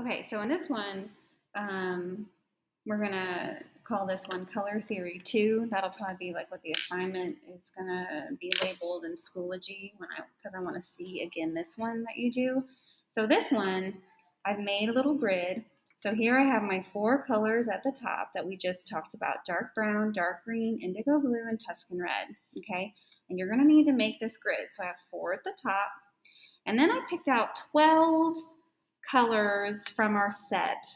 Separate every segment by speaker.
Speaker 1: Okay, so in this one, um, we're gonna call this one color theory two. That'll probably be like what the assignment is gonna be labeled in Schoology when I because I want to see again this one that you do. So this one, I've made a little grid. So here I have my four colors at the top that we just talked about: dark brown, dark green, indigo blue, and Tuscan red. Okay, and you're gonna need to make this grid. So I have four at the top, and then I picked out 12 colors from our set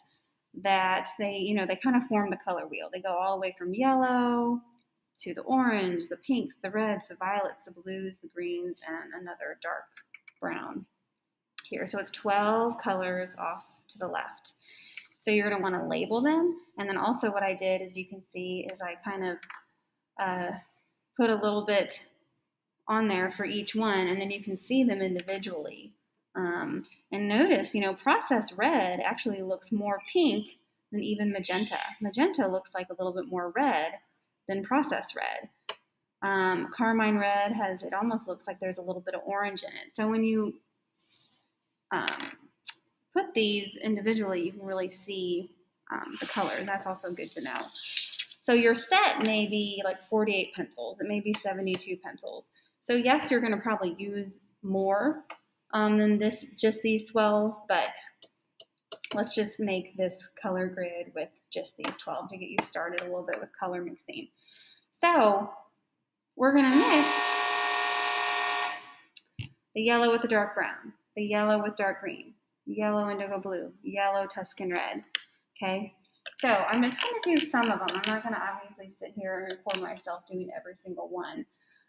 Speaker 1: that they, you know, they kind of form the color wheel. They go all the way from yellow to the orange, the pinks, the reds, the violets, the blues, the greens, and another dark brown here. So it's 12 colors off to the left. So you're going to want to label them. And then also what I did, as you can see, is I kind of uh, put a little bit on there for each one, and then you can see them individually. Um, and notice, you know, processed red actually looks more pink than even magenta. Magenta looks like a little bit more red than processed red. Um, carmine red has, it almost looks like there's a little bit of orange in it. So when you um, put these individually, you can really see um, the color. That's also good to know. So your set may be like 48 pencils. It may be 72 pencils. So yes, you're going to probably use more um, than this, just these 12, but let's just make this color grid with just these 12 to get you started a little bit with color mixing. So we're going to mix the yellow with the dark brown, the yellow with dark green, yellow indigo blue, yellow Tuscan red, okay? So I'm just going to do some of them. I'm not going to obviously sit here and record myself doing every single one,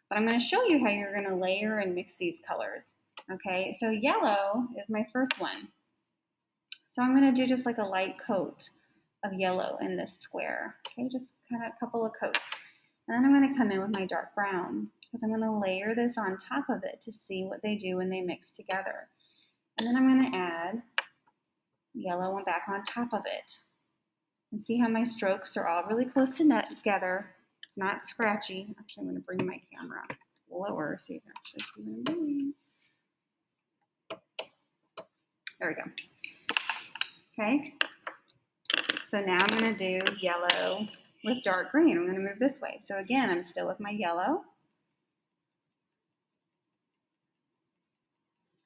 Speaker 1: but I'm going to show you how you're going to layer and mix these colors. Okay, so yellow is my first one. So I'm going to do just like a light coat of yellow in this square. Okay, just kind of a couple of coats. And then I'm going to come in with my dark brown because I'm going to layer this on top of it to see what they do when they mix together. And then I'm going to add yellow one back on top of it. And see how my strokes are all really close to together. It's not scratchy. Actually, I'm going to bring my camera lower so you can actually see what I'm doing. There we go. Okay. So now I'm going to do yellow with dark green. I'm going to move this way. So again, I'm still with my yellow.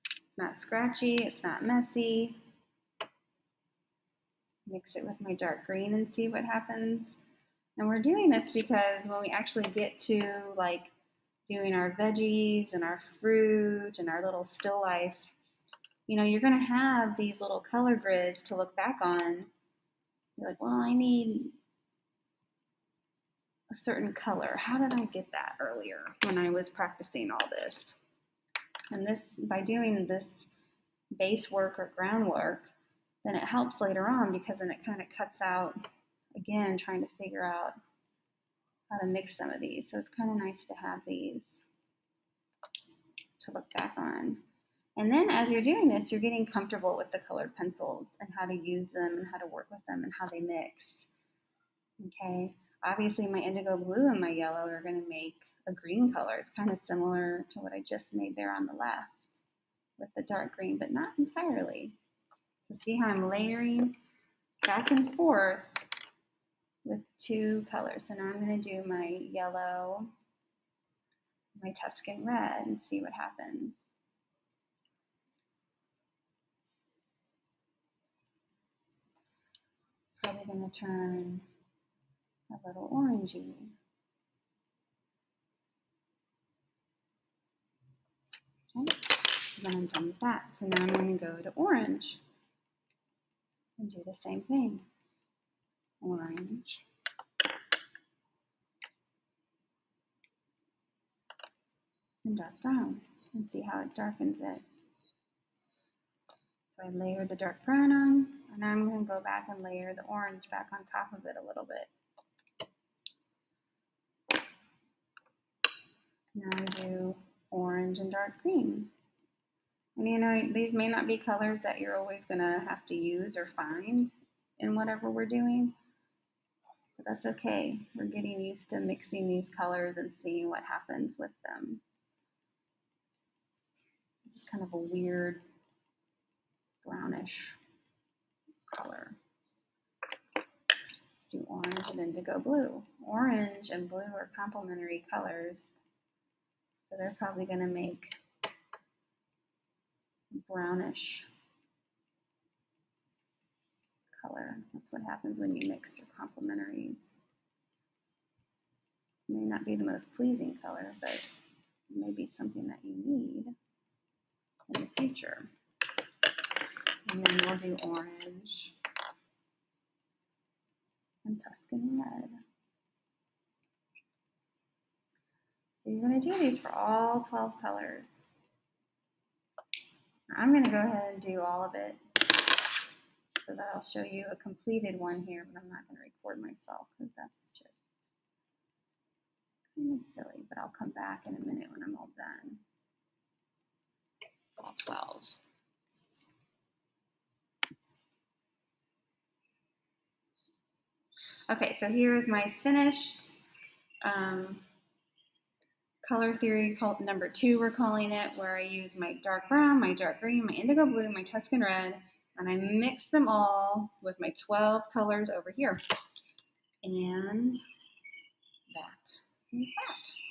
Speaker 1: It's not scratchy. It's not messy. Mix it with my dark green and see what happens. And we're doing this because when we actually get to like doing our veggies and our fruit and our little still life you know, you're going to have these little color grids to look back on. You're like, well, I need a certain color. How did I get that earlier when I was practicing all this? And this, by doing this base work or groundwork, then it helps later on because then it kind of cuts out, again, trying to figure out how to mix some of these. So it's kind of nice to have these to look back on. And then as you're doing this, you're getting comfortable with the colored pencils and how to use them and how to work with them and how they mix. Okay, obviously my indigo blue and my yellow are going to make a green color. It's kind of similar to what I just made there on the left with the dark green, but not entirely. So see how I'm layering back and forth with two colors. So now I'm going to do my yellow, my Tuscan red and see what happens. Probably going to turn a little orangey. Okay, so then I'm done with that. So now I'm going to go to orange and do the same thing. Orange. And dark brown and see how it darkens it. So I layered the dark brown on, and I'm going to go back and layer the orange back on top of it a little bit. Now I do orange and dark green. And you know, these may not be colors that you're always going to have to use or find in whatever we're doing, but that's okay. We're getting used to mixing these colors and seeing what happens with them. It's kind of a weird brownish color. Let's do orange and indigo blue. Orange and blue are complementary colors, so they're probably going to make brownish color. That's what happens when you mix your complementaries. It may not be the most pleasing color, but it may be something that you need in the future. And then we'll do orange and Tuscan red. So you're going to do these for all 12 colors. I'm going to go ahead and do all of it so that I'll show you a completed one here, but I'm not going to record myself because that's just kind of silly, but I'll come back in a minute when I'm all done. All 12. Okay, so here's my finished um, color theory called number two, we're calling it, where I use my dark brown, my dark green, my indigo blue, my Tuscan red, and I mix them all with my 12 colors over here. And that is that.